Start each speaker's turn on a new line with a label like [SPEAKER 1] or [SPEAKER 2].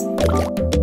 [SPEAKER 1] ¡Gracias!